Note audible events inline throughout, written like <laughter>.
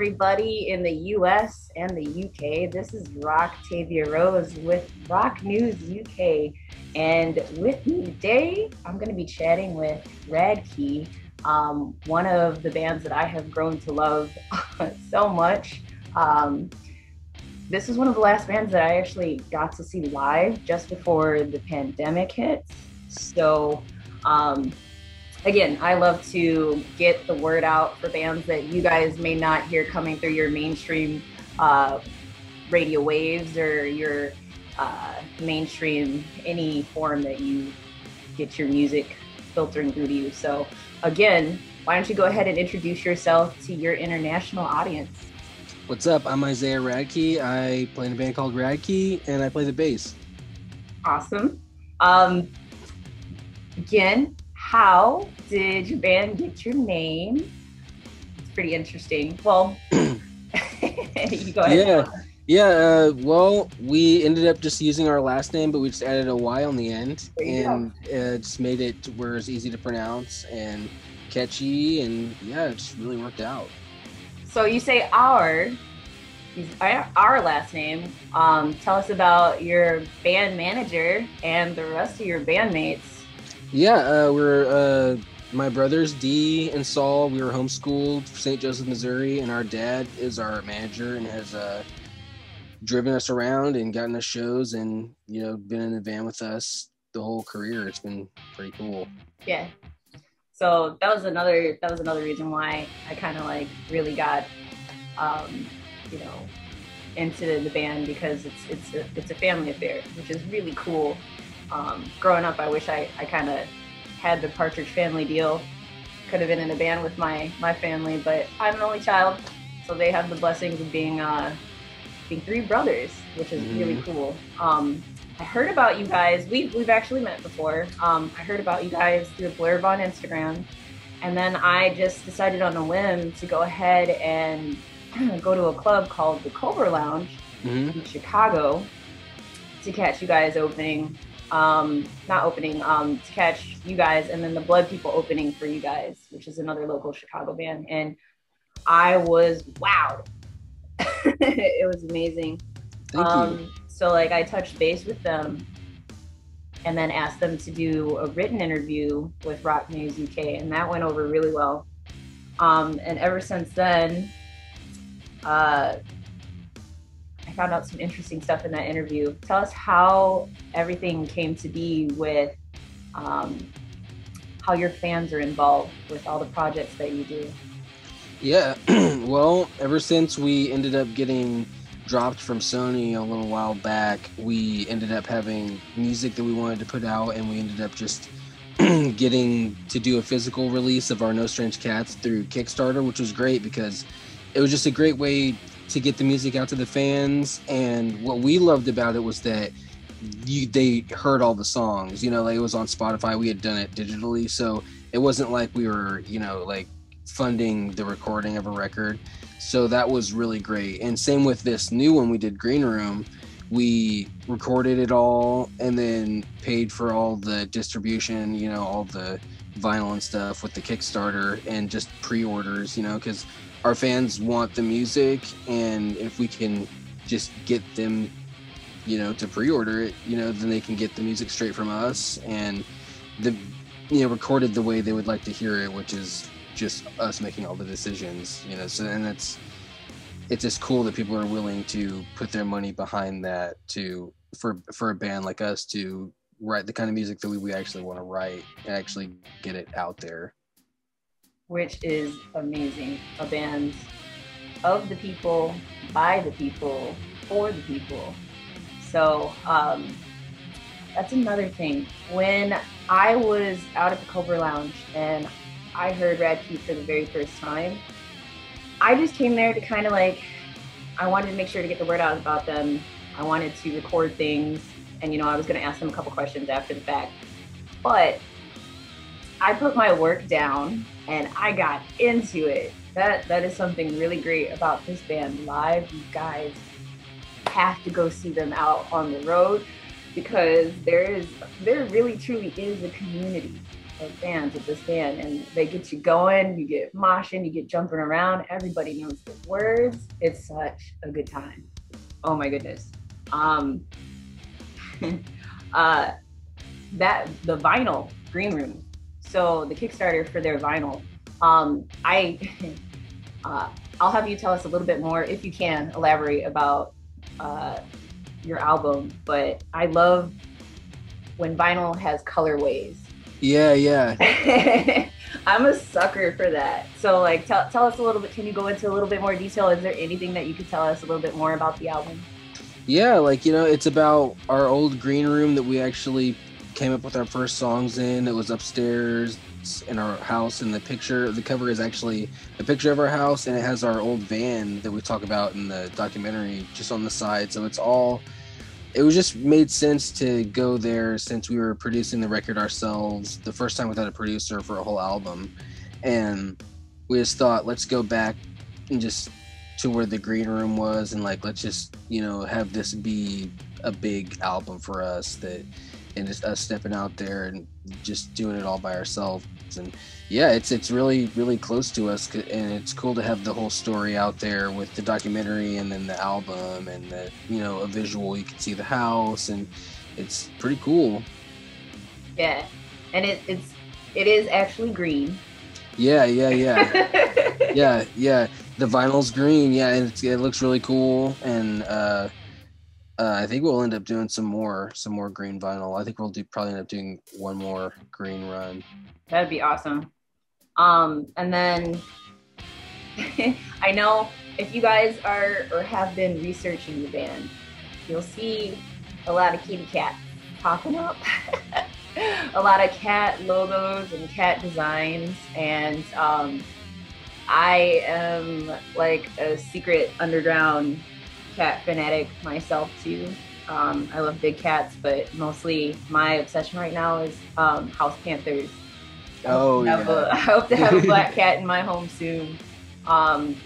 everybody in the US and the UK. This is Rock Tavia Rose with Rock News UK. And with me today, I'm going to be chatting with Radkey, um, one of the bands that I have grown to love <laughs> so much. Um, this is one of the last bands that I actually got to see live just before the pandemic hit. So, um, again, I love to get the word out for bands that you guys may not hear coming through your mainstream uh, radio waves or your uh, mainstream, any form that you get your music filtering through to you. So, again, why don't you go ahead and introduce yourself to your international audience? What's up? I'm Isaiah Radke. I play in a band called Radkey and I play the bass. Awesome. Um, again, how did your band get your name? It's pretty interesting. Well, <clears throat> <laughs> you go ahead. Yeah. Yeah, uh, well, we ended up just using our last name, but we just added a Y on the end and uh, just made it where it's easy to pronounce and catchy, and yeah, it just really worked out. So you say our, our last name. Um, tell us about your band manager and the rest of your bandmates. Yeah, uh, we're uh, my brothers Dee and Sol. We were homeschooled St. Joseph, Missouri, and our dad is our manager and has uh, driven us around and gotten us shows, and you know, been in the van with us the whole career. It's been pretty cool. Yeah. So that was another that was another reason why I kind of like really got, um, you know, into the band because it's it's a, it's a family affair, which is really cool um, growing up, I wish I, I kind of had the Partridge Family deal. Could have been in a band with my my family, but I'm an only child, so they have the blessings of being uh, being three brothers, which is mm-hmm. really cool. Um, I heard about you guys. We've we've actually met before. Um, I heard about you guys through a blurb on Instagram, and then I just decided on a whim to go ahead and <clears throat> go to a club called the Cobra Lounge mm-hmm. in Chicago to catch you guys opening um, not opening, um, to catch you guys, and then the Blood People opening for you guys, which is another local Chicago band. And I was wowed. <laughs> it was amazing. Thank um, you. So like I touched base with them and then asked them to do a written interview with Rock News UK, and that went over really well. Um, and ever since then, uh, found out some interesting stuff in that interview. Tell us how everything came to be with um, how your fans are involved with all the projects that you do. Yeah, <clears throat> well, ever since we ended up getting dropped from Sony a little while back, we ended up having music that we wanted to put out, and we ended up just <clears throat> getting to do a physical release of our No Strange Cats through Kickstarter, which was great because it was just a great way to get the music out to the fans. And what we loved about it was that you they heard all the songs. You know, like it was on Spotify. We had done it digitally, so it wasn't like we were, you know, like funding the recording of a record. So that was really great. And same with this new one we did Green Room. We recorded it all and then paid for all the distribution, you know, all the vinyl and stuff with the Kickstarter and just pre-orders, you know, because our fans want the music, and if we can just get them, you know, to pre-order it, you know, then they can get the music straight from us and the, you know, recorded the way they would like to hear it, which is just us making all the decisions, you know. So and it's it's just cool that people are willing to put their money behind that to for for a band like us to write the kind of music that we, we actually want to write and actually get it out there which is amazing. A band of the people, by the people, for the people. So um, that's another thing. When I was out at the Cobra Lounge and I heard Radkey for the very first time, I just came there to kind of like, I wanted to make sure to get the word out about them. I wanted to record things, and you know, I was going to ask them a couple questions after the fact. But I put my work down and I got into it. That that is something really great about this band live. You guys have to go see them out on the road because there is there really truly is a community of fans with this band, and they get you going. You get moshing, you get jumping around. Everybody knows the words. It's such a good time. Oh my goodness. Um, <laughs> uh, that the vinyl green room. So the Kickstarter for their vinyl. Um, I <laughs> uh, I'll have you tell us a little bit more if you can elaborate about uh, your album. But I love when vinyl has colorways. Yeah, yeah. <laughs> I'm a sucker for that. So, like, tell, tell us a little bit. Can you go into a little bit more detail? Is there anything that you could tell us a little bit more about the album? Yeah, like, you know, it's about our old green room that we actually came up with our first songs in. It was upstairs in our house, and the picture, the cover is actually a picture of our house, and it has our old van that we talk about in the documentary just on the side. So it's all it was just made sense to go there since we were producing the record ourselves the first time without a producer for a whole album and we just thought let's go back and just to where the green room was and like let's just you know have this be a big album for us that and just us stepping out there and just doing it all by ourselves. And yeah it's it's really really close to us and it's cool to have the whole story out there with the documentary and then the album and the you know a visual. You can see the house and it's pretty cool. Yeah. And it, it's it is actually green. Yeah yeah yeah. <laughs> Yeah yeah. The vinyl's green. Yeah and it looks really cool. And uh uh, I think we'll end up doing some more, some more green vinyl. I think we'll do probably end up doing one more green run. That'd be awesome. Um, and then <laughs> I know if you guys are or have been researching the band, you'll see a lot of kitty cats popping up. <laughs> a lot of cat logos and cat designs, and um, I am like a secret underground cat fanatic myself too. Um, I love big cats, but mostly my obsession right now is um, house panthers. Oh I yeah. A, <laughs> I hope to have a <laughs> black cat in my home soon. Um,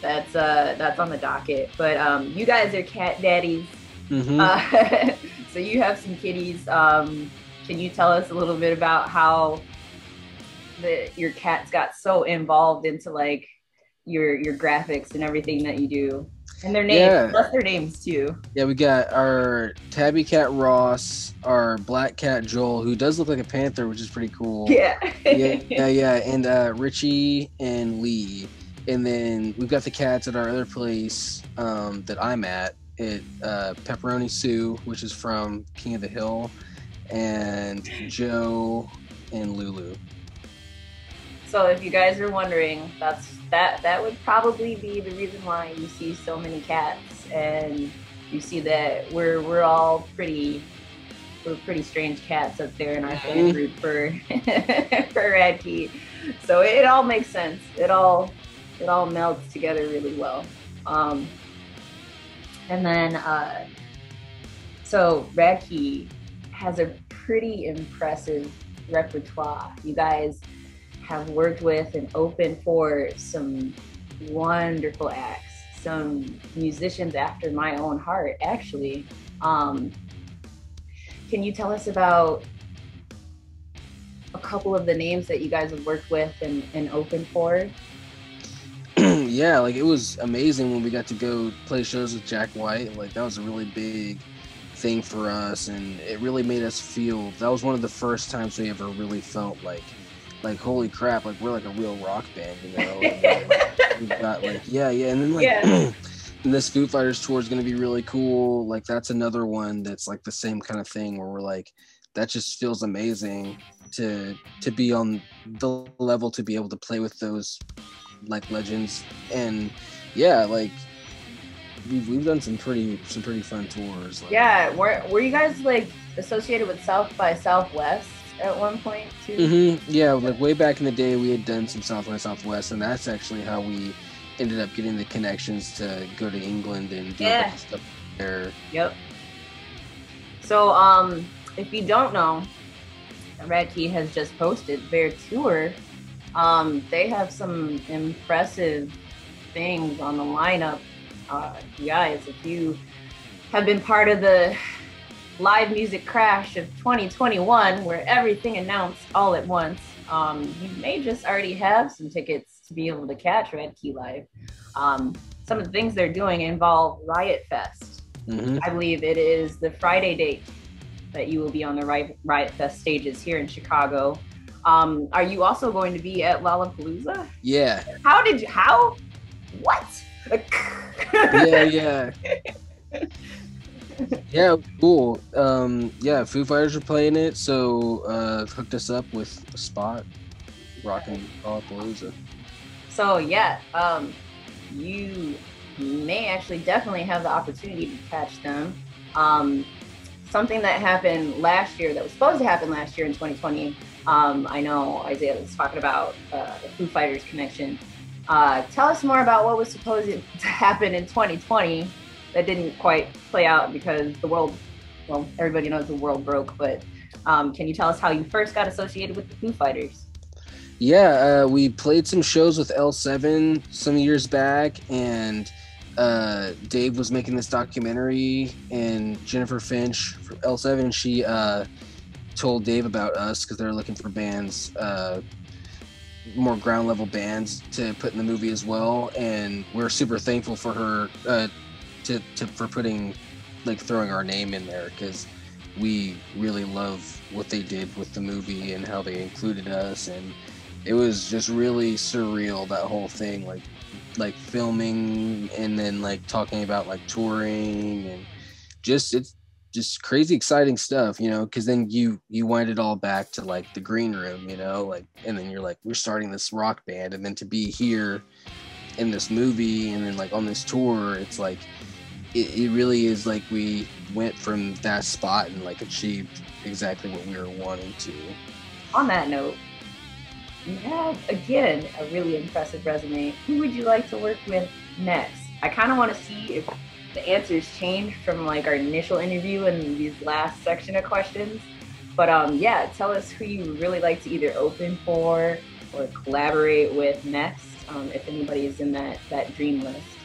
that's uh, that's on the docket. But um, you guys are cat daddies, mm-hmm. uh, <laughs> so you have some kitties. Um, can you tell us a little bit about how the your cats got so involved into like your your graphics and everything that you do? And their names, yeah. plus their names too. Yeah, we got our tabby cat Ross, our black cat Joel, who does look like a panther, which is pretty cool. Yeah. yeah, <laughs> yeah, yeah. And uh, Richie and Lee. And then we've got the cats at our other place um, that I'm at, at uh, Pepperoni Sue, which is from King of the Hill, and Joe and Lulu. So if you guys are wondering, that's that that would probably be the reason why you see so many cats and you see that we're we're all pretty we're pretty strange cats up there in our fan group for <laughs> for Radkey. So it all makes sense. It all it all melts together really well. Um, and then uh, so Radkey has a pretty impressive repertoire. You guys have worked with and opened for some wonderful acts, some musicians after my own heart, actually. Um, can you tell us about a couple of the names that you guys have worked with and, and opened for? <clears throat> yeah, like it was amazing when we got to go play shows with Jack White. Like that was a really big thing for us, and it really made us feel. That was one of the first times we ever really felt like like holy crap, like we're like a real rock band, you know. <laughs> we've got like yeah, yeah, and then like yeah. <clears throat> and this Foo Fighters tour is gonna be really cool. Like that's another one that's like the same kind of thing where we're like, that just feels amazing to to be on the level to be able to play with those like legends and yeah, like we've, we've done some pretty some pretty fun tours. Like, yeah, were were you guys like associated with South by Southwest? At one point too. Mm-hmm. Yeah, like way back in the day, we had done some South by Southwest, and that's actually how we ended up getting the connections to go to England and do yeah. stuff there. Yep. So, um, if you don't know, Radkey has just posted their tour. Um, they have some impressive things on the lineup. Uh, guys, if you have been part of the live music crash of 2021, where everything announced all at once, um, you may just already have some tickets to be able to catch Radkey Live. Um, some of the things they're doing involve Riot Fest. Mm-hmm. I believe it is the Friday date that you will be on the Riot, Riot Fest stages here in Chicago. Um, are you also going to be at Lollapalooza? Yeah. How did you? How? What? <laughs> yeah, yeah. <laughs> yeah, cool. Um, yeah, Foo Fighters are playing it, so uh, hooked us up with a spot, rocking Lollapalooza. So yeah, um, you may actually definitely have the opportunity to catch them. Um, something that happened last year that was supposed to happen last year in 2020. Um, I know Isaiah was talking about uh, the Foo Fighters connection. Uh, tell us more about what was supposed to happen in 2020 that didn't quite play out because the world, well, everybody knows the world broke, but um, can you tell us how you first got associated with the Foo Fighters? Yeah, uh, we played some shows with L7 some years back, and uh, Dave was making this documentary, and Jennifer Finch from L7, she uh, told Dave about us because they're looking for bands, uh, more ground level bands to put in the movie as well, and we're super thankful for her uh, to, to for putting like throwing our name in there because we really love what they did with the movie and how they included us and it was just really surreal that whole thing like like filming and then like talking about like touring and just it's just crazy exciting stuff you know because then you you wind it all back to like the green room you know like and then you're like we're starting this rock band and then to be here in this movie and then like on this tour it's like it, it really is like we went from that spot and like achieved exactly what we were wanting to On that note, you have again a really impressive resume. Who would you like to work with next? I kind of want to see if the answers change from like our initial interview and these last section of questions. But um, yeah, tell us who you really like to either open for or collaborate with next. Um, if anybody is in that that dream list.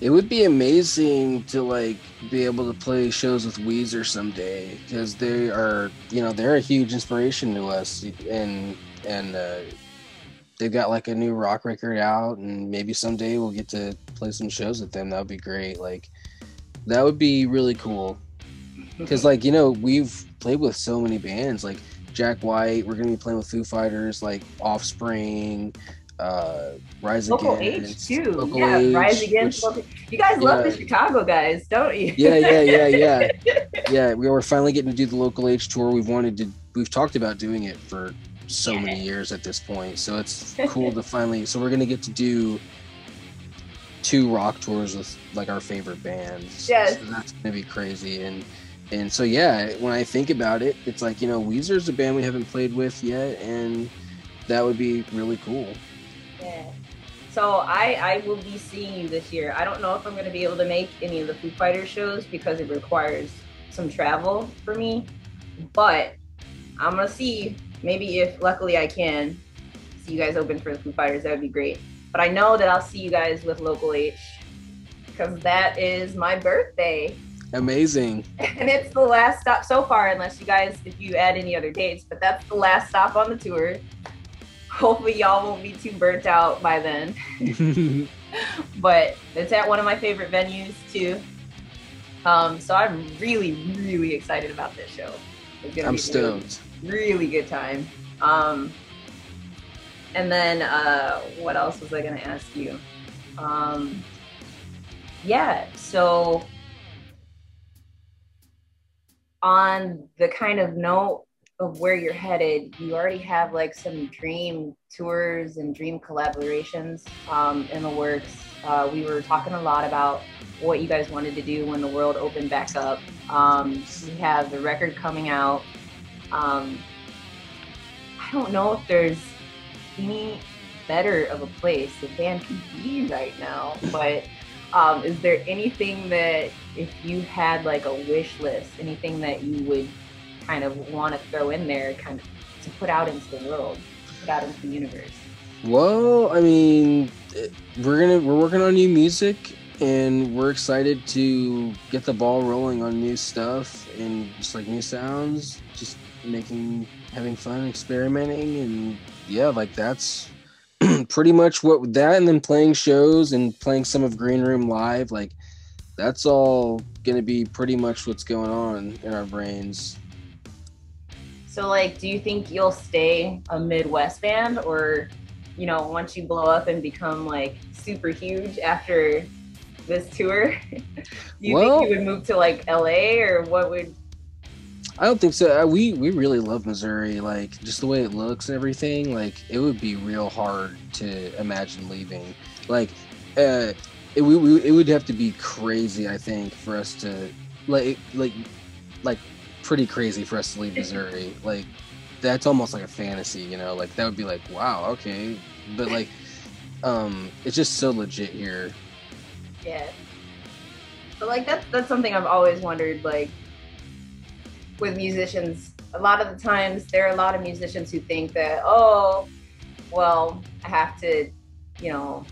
It would be amazing to like be able to play shows with Weezer someday because they are, you know, they're a huge inspiration to us, and and uh, they've got like a new rock record out, and maybe someday we'll get to play some shows with them. That would be great. Like that would be really cool because like you know we've played with so many bands like Jack White. We're gonna be playing with Foo Fighters, like Offspring, uh, Rise Local Against, H too. Local yeah, H, Rise Against. which- Local- You guys love the. Chicago guys, don't you? yeah, yeah, yeah, yeah, <laughs> yeah. We were finally getting to do the local H tour. We've wanted to. We've talked about doing it for so many years at this point. So it's <laughs> cool to finally. So we're gonna get to do two rock tours with like our favorite bands. Yes. So that's gonna be crazy. And and so yeah, when I think about it, it's like you know Weezer's a band we haven't played with yet, and that would be really cool. Yeah. So I I will be seeing you this year. I don't know if I'm going to be able to make any of the Foo Fighters shows because it requires some travel for me. But I'm gonna see maybe if luckily I can see you guys open for the Foo Fighters. That would be great. But I know that I'll see you guys with Local H because that is my birthday. Amazing. <laughs> and it's the last stop so far, unless you guys, if you add any other dates, but that's the last stop on the tour. Hopefully, y'all won't be too burnt out by then. <laughs> but it's at one of my favorite venues too. Um, so I'm really, really excited about this show. I'm stoked. Really, good time. Um, and then uh, what else was I gonna ask you? Um, yeah, so on the kind of note of where you're headed, you already have like some dream tours and dream collaborations um, in the works. Uh, we were talking a lot about what you guys wanted to do when the world opened back up. Um, we have the record coming out. Um, I don't know if there's any better of a place the band can be right now, but um, is there anything that if you had like a wish list, anything that you would kind of want to throw in there, kind of to put out into the world, put out into the universe? Well, I mean, we're gonna we're working on new music. and we're excited to get the ball rolling on new stuff and just like new sounds, just making, having fun, experimenting, and yeah, like that's <clears throat> pretty much what that, and then playing shows and playing some of Green Room live, like that's all gonna be pretty much what's going on in our brains. So, like, do you think you'll stay a Midwest band, or, you know, once you blow up and become like super huge after this tour? <laughs> Do you well, think you would move to like LA or what would? I don't think so. Uh, we we really love Missouri. Like just the way it looks and everything. Like it would be real hard to imagine leaving. Like, uh, it, we, we, it would have to be crazy. I think for us to like like like pretty crazy for us to leave Missouri. like that's almost like a fantasy, you know. Like that would be like wow, okay, but like um, it's just so legit here yeah. But like that's that's something I've always wondered. Like with musicians, a lot of the times there are a lot of musicians who think that oh, well, I have to, you know,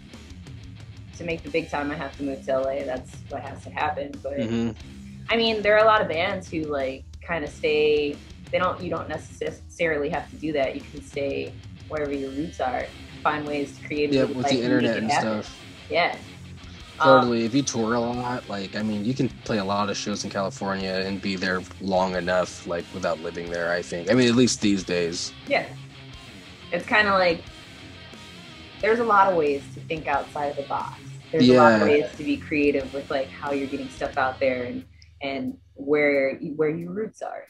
to make the big time, I have to move to LA. That's what has to happen. But mm-hmm. I mean, there are a lot of bands who like kind of stay. They don't. You don't necessarily have to do that. You can stay wherever your roots are. Find ways to create. Yeah, with like, the internet and stuff. Yeah. Totally. Um, if you tour a lot, like I mean, you can play a lot of shows in California and be there long enough, like without living there. I think. I mean, at least these days. Yeah. It's kind of like there's a lot of ways to think outside of the box. There's yeah. a lot of ways to be creative with like how you're getting stuff out there and and where where your roots are.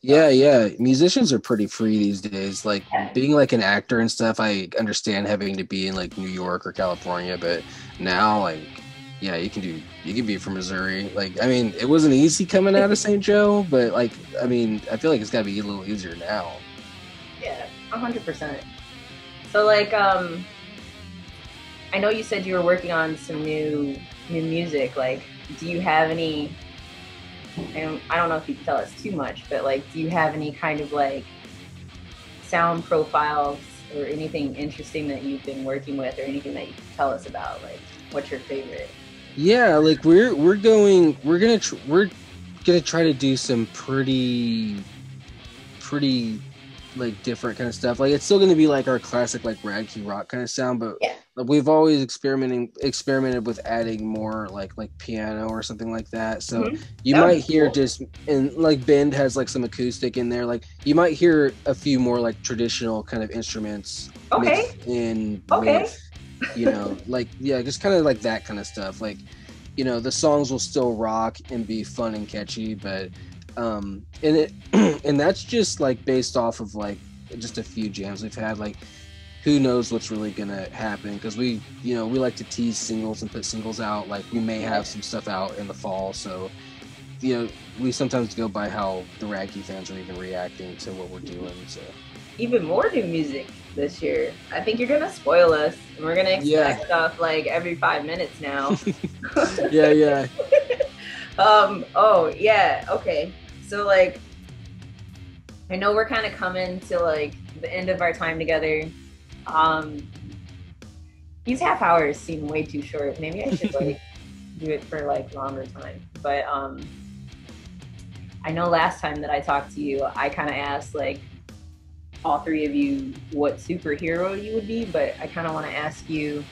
Yeah, yeah. Musicians are pretty free these days. Like being like an actor and stuff, I understand having to be in like New York or California, but now like yeah, you can do you can be from Missouri. Like I mean, it wasn't easy coming out of <laughs> St. Joe, but like I mean, I feel like it's got to be a little easier now. Yeah, hundred percent. So like, um, I know you said you were working on some new new music. Like, do you have any? I don't, I don't know if you can tell us too much, but like, do you have any kind of like sound profiles or anything interesting that you've been working with, or anything that you can tell us about? Like, what's your favorite? Yeah, like we're we're going we're gonna tr- we're gonna try to do some pretty pretty like different kind of stuff. Like it's still gonna be like our classic like Radkey rock kind of sound, but yeah. We've always experimenting experimented with adding more like like piano or something like that. So mm-hmm. you that might hear cool. just and like Bend has like some acoustic in there. Like you might hear a few more like traditional kind of instruments okay. in okay. with you know <laughs> like yeah just kind of like that kind of stuff like you know the songs will still rock and be fun and catchy but um and it <clears throat> and that's just like based off of like just a few jams we've had like who knows what's really gonna happen because we you know we like to tease singles and put singles out like we may have some stuff out in the fall so you know we sometimes go by how the Radkey fans are even reacting to what we're doing so even more new music this year. I think you're gonna spoil us, and we're gonna expect yeah. stuff like every five minutes now. <laughs> <laughs> yeah, yeah. um. Oh, yeah. Okay. So like, I know we're kind of coming to like the end of our time together. Um. These half hours seem way too short. Maybe I should like <laughs> do it for like longer time. But um. I know last time that I talked to you, I kind of asked like all three of you what superhero you would be, but I kind of want to ask you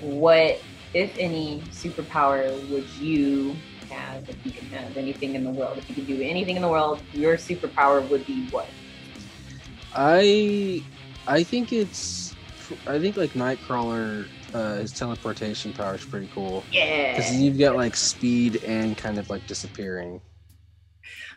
what, if any, superpower would you have if you can have anything in the world? If you could do anything in the world, your superpower would be what? I I think it's I think like Nightcrawler uh, his teleportation power is pretty cool. Yeah. Because you've got like speed and kind of like disappearing.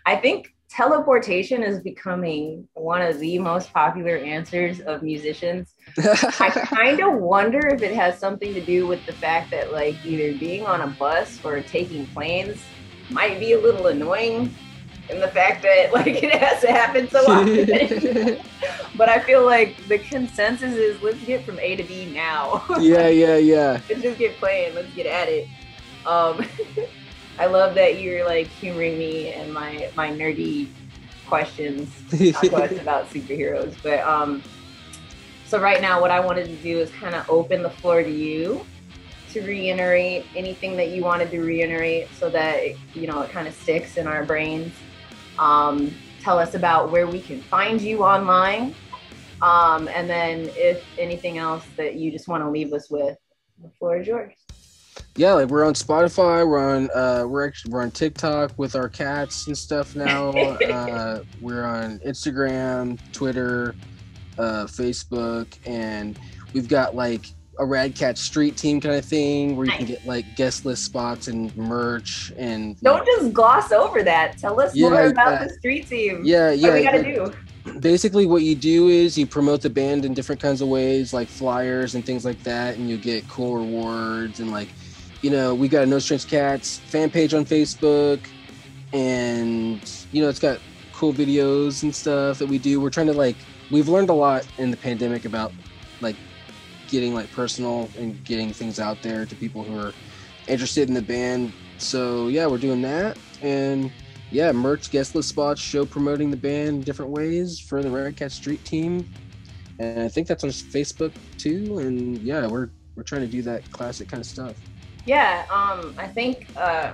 I think teleportation is becoming one of the most popular answers of musicians. I <laughs> kind of wonder if it has something to do with the fact that like either being on a bus or taking planes might be a little annoying and the fact that <laughs> like it has to happen so often. <laughs> but I feel like the consensus is let's get from A to B now. <laughs> yeah, yeah, yeah. Let's just get playing. Let's get at it. Um I love that you're like humoring me and my my nerdy questions, questions about superheroes. But um, so right now, what I wanted to do is kind of open the floor to you to reiterate anything that you wanted to reiterate so that it, you know it kind of sticks in our brains. Um, tell us about where we can find you online, um, and then if anything else that you just want to leave us with, the floor is yours. Yeah, like we're on Spotify. We're on uh, we're actually we're on TikTok with our cats and stuff now. <laughs> uh, we're on Instagram, Twitter, uh, Facebook, and we've got like a Rad Cat Street Team kind of thing where you can get like guest list spots and merch and. Don't like, just gloss over that. Tell us Yeah, more about the street team. Yeah, yeah. do we gotta like, do? basically what you do is you promote the band in different kinds of ways like flyers and things like that and you get cool rewards and like you know we got a No Strange Cats fan page on facebook and you know it's got cool videos and stuff that we do we're trying to like we've learned a lot in the pandemic about getting like personal and getting things out there to people who are interested in the band so yeah we're doing that and yeah, merch, guest list spots, show promoting the band different ways for the Rad Cat Street team. And I think that's on Facebook too. And yeah, we're we're trying to do that classic kind of stuff. Yeah, um, I think, uh,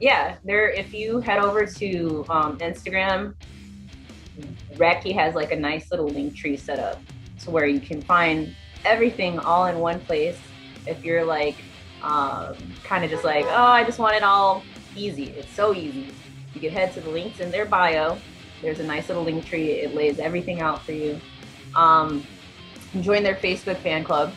yeah, there. If you head over to um, Instagram, Radkey has like a nice little link tree set up, to where you can find everything all in one place. If you're like, um, kind of just like, oh, I just want it all easy. It's so easy. You can head to the links in their bio. There's a nice little link tree. It lays everything out for you. Um, join their Facebook fan club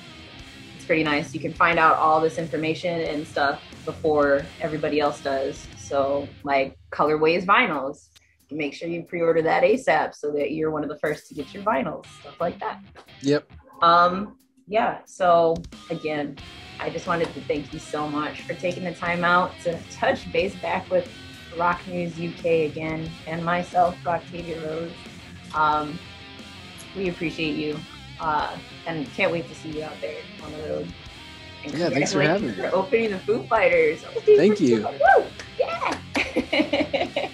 it's pretty nice. You can find out all this information and stuff before everybody else does. So, like colorways vinyls, make sure you pre-order that ASAP so that you're one of the first to get your vinyls, stuff like that. Yep. Um, yeah. So again, I just wanted to thank you so much for taking the time out to touch base back with Rock News UK again and myself, Octavia Rose. Um, we appreciate you uh, and can't wait to see you out there on the road. And Yeah, thanks for having me. For opening the Foo Fighters. Thank you. Woo! Yeah. <laughs>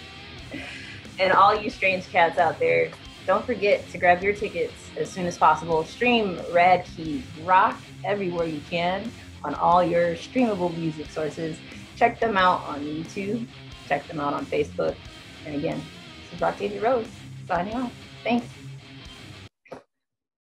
and all you strange cats out there, don't forget to grab your tickets as soon as possible. Stream Radkey's Rock everywhere you can on all your streamable music sources. Check them out on YouTube. Check them out on Facebook. And again, this is Roctavia Rose signing off. Thanks.